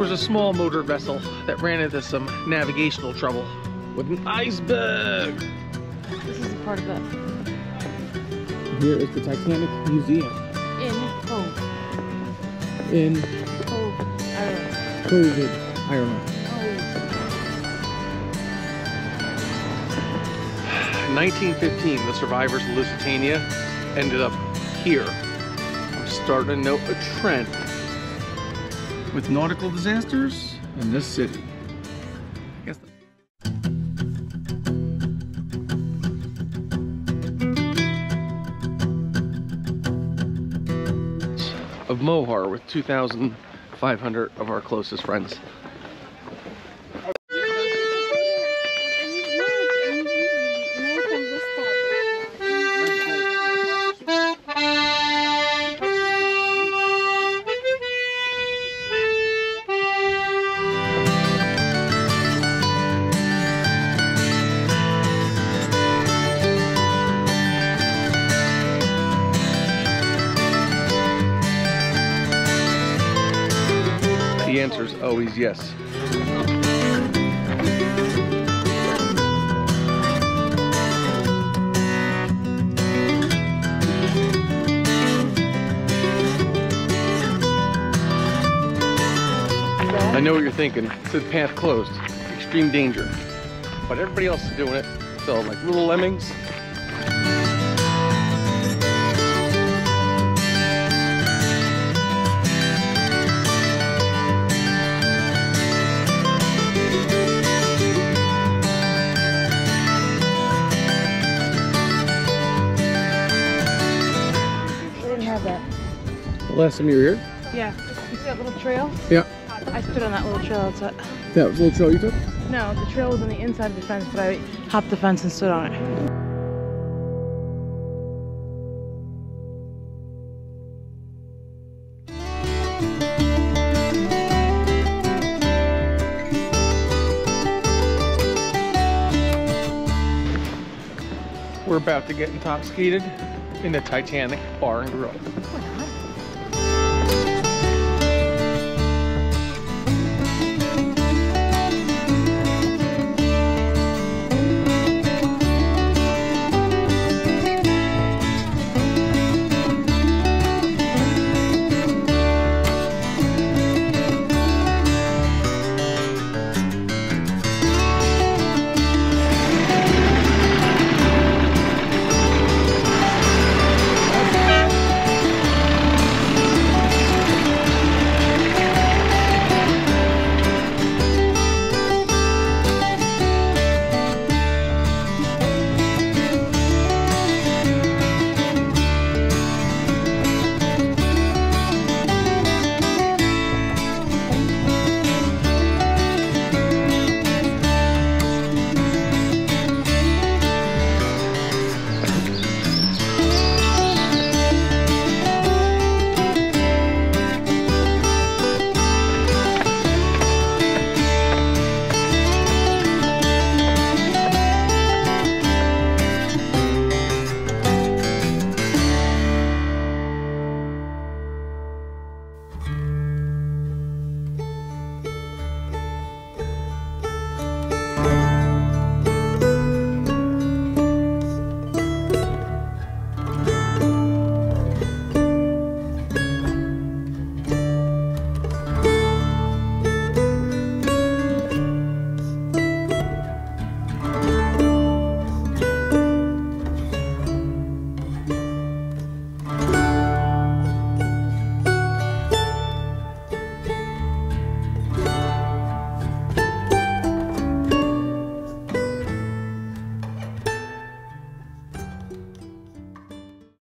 was a small motor vessel that ran into some navigational trouble with an iceberg. This is a part of it. Here is the Titanic Museum In Cobh. in Cobh. Ireland. COVID, Ireland. Oh. 1915, the survivors of Lusitania ended up here. I'm starting to note a trend with nautical disasters in this city. Of Moher with 2,500 of our closest friends. The answer is always yes. I know what you're thinking. It says path closed. Extreme danger. But everybody else is doing it. So like little lemmings. Last time you were here? Yeah. You see that little trail? Yeah. I stood on that little trail That's outside. That was a little trail you took? No, the trail was on the inside of the fence, but I hopped the fence and stood on it. We're about to get intoxicated in the Titanic Bar and Grill. Oh